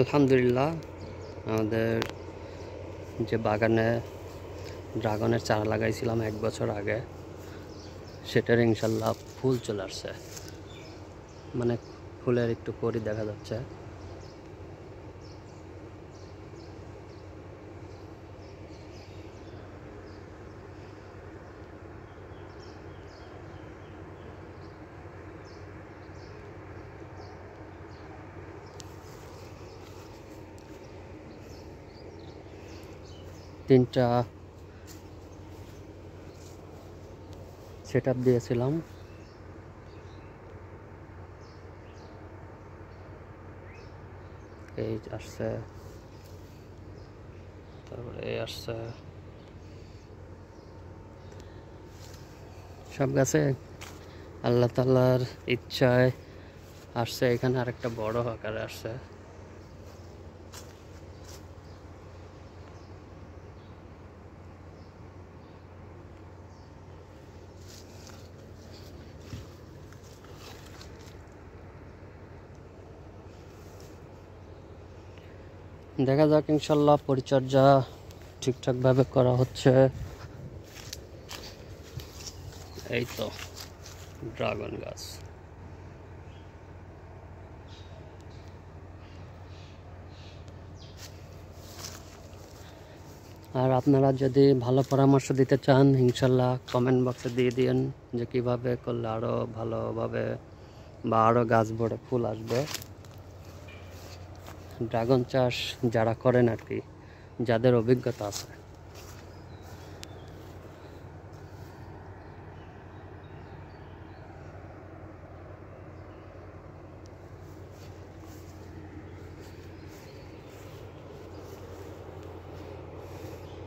আলহামদুলিল্লাহ, আমাদের যে বাগানে ড্রাগনের চারা লাগাইছিলাম এক বছর আগে, সেটার ইনশাল্লাহ ফুল চলে আসছে। মানে ফুলের একটু করি দেখা যাচ্ছে। তিনটা সেট দিয়েছিলাম। এই আসছে। তারপরে এই আসছে। সব গাছে। আল্লাহ তাল্লার ইচ্ছায় আসছে। এখানে আরেকটা বড় আকারে আসছে। দেখা যাক, ইনশাল্লাহ পরিচর্যা ঠিকঠাকভাবে করা হচ্ছে। এই তো, ড্রাগন গাছ। আর আপনারা যদি ভালো পরামর্শ দিতে চান, ইনশাল্লাহ কমেন্ট বক্সে দিয়ে দিন যে কীভাবে করলে আরও ভালোভাবে বা আরও গাছ ভরে ফুল আসবে। ড্রাগন চাষ যারা করেন আর কি যাদের অভিজ্ঞতা আছে।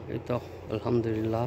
এই তো আলহামদুলিল্লাহ।